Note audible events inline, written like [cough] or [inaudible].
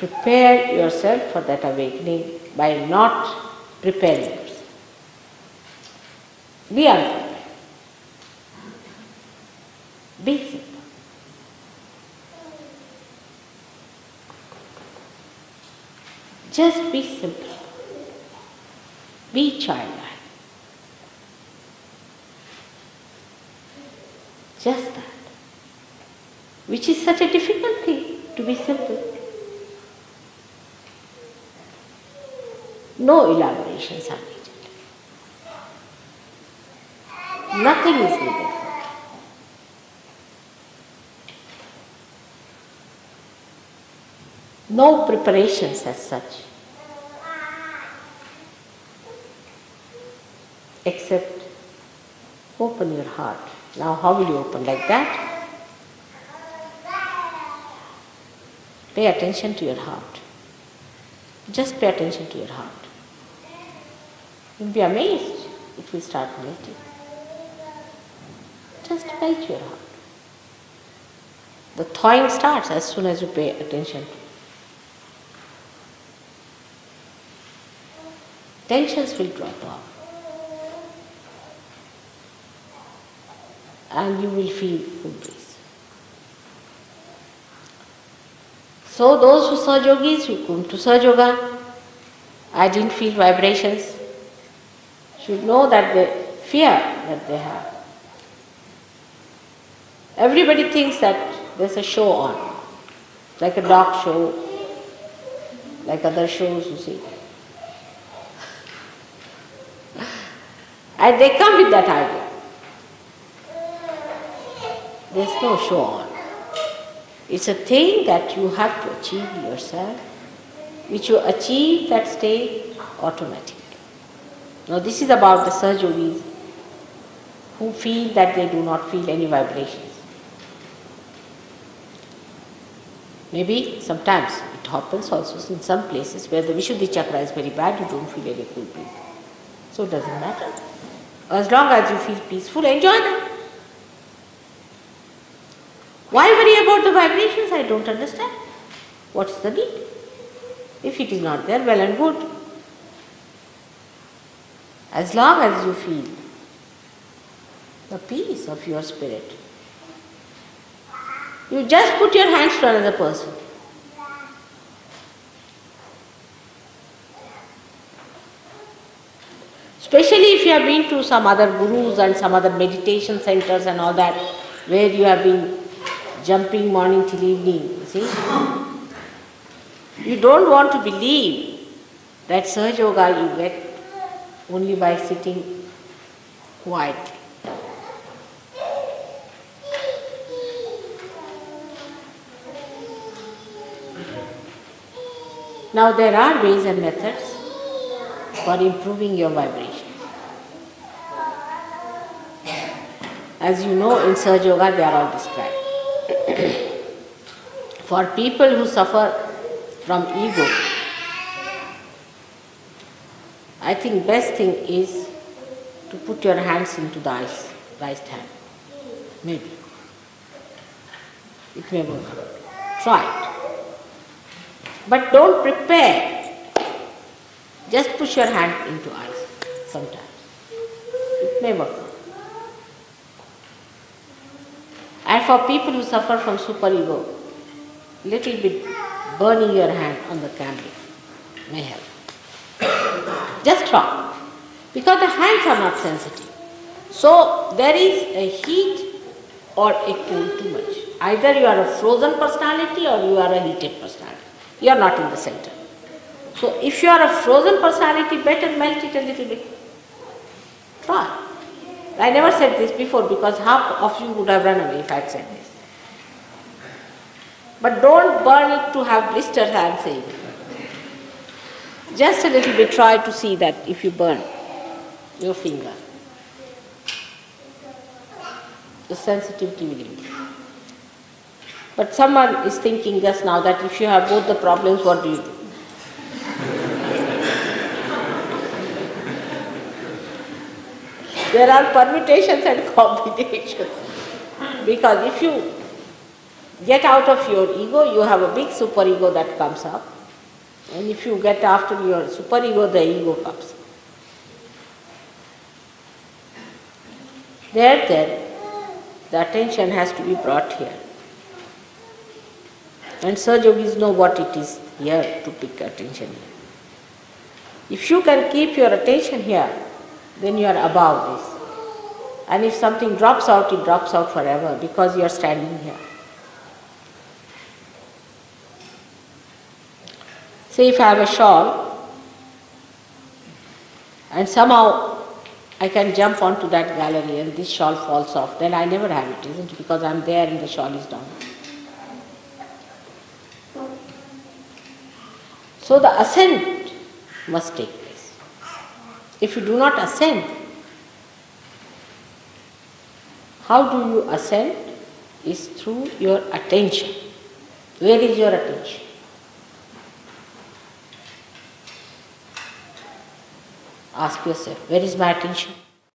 prepare yourself for that awakening by not preparing yourself. Be unprepared. Be simple. Just be simple. Be childlike. Just that. Which is such a difficult thing to be simple. No elaborations are needed. Nothing is needed. No preparations as such. Except open your heart. Now, how will you open like that? Pay attention to your heart. Just pay attention to your heart. You'll be amazed. if will start melting. Just melt your heart. The thawing starts as soon as you pay attention. Tensions will drop off. And you will feel full. So those who saw yogis, who come to Sahaja Yoga, I didn't feel vibrations, should know that the fear that they have. Everybody thinks that there's a show on, like a dog show, like other shows you see. And they come with that idea. There's no show on. It's a thing that you have to achieve yourself, which you achieve that state automatically. Now, this is about the Sahaja Yogis who feel that they do not feel any vibrations. Maybe sometimes it happens also in some places where the Vishuddhi chakra is very bad, you don't feel any cool breeze. So it doesn't matter. As long as you feel peaceful, enjoy them. Why worry about the vibrations? I don't understand. What's the need? If it is not there, well and good. As long as you feel the peace of your spirit, you just put your hands to another person. Especially if you have been to some other gurus and some other meditation centers and all that, where you have been jumping morning till evening, you see. You don't want to believe that Sahaja Yoga you get only by sitting quietly. Now there are ways and methods for improving your vibration. As you know, in Sahaja Yoga they are all described. [coughs] for people who suffer from ego, I think best thing is to put your hands into the eyes, right hand. Maybe. It may work. Try it. But don't prepare. Just push your hand into eyes sometimes. It may work. And for people who suffer from superego, little bit burning your hand on the candle may help. Just try. Because the hands are not sensitive. So there is a heat or a cool too much. Either you are a frozen personality or you are a heated personality. You are not in the center. So if you are a frozen personality, better melt it a little bit. Try. I never said this before because half of you would have run away if I had said this. But don't burn it to have blisters, I am saying. Just a little bit try to see that if you burn your finger. The sensitivity will improve. But someone is thinking just now that if you have both the problems, what do you do? [laughs] there are permutations and combinations. Because if you get out of your ego, you have a big superego that comes up. And if you get after your superego, the ego comes. There, then, the attention has to be brought here. And Sahaja Yogis know what it is here to pick attention here. If you can keep your attention here, then you are above this. And if something drops out, it drops out forever because you are standing here. Say if I have a shawl and somehow I can jump onto that gallery and this shawl falls off, then I never have it, isn't it? Because I'm there and the shawl is down. So the ascent must take place. If you do not ascend, how do you ascend? Is through your attention. Where is your attention? Ask yourself, where is my attention?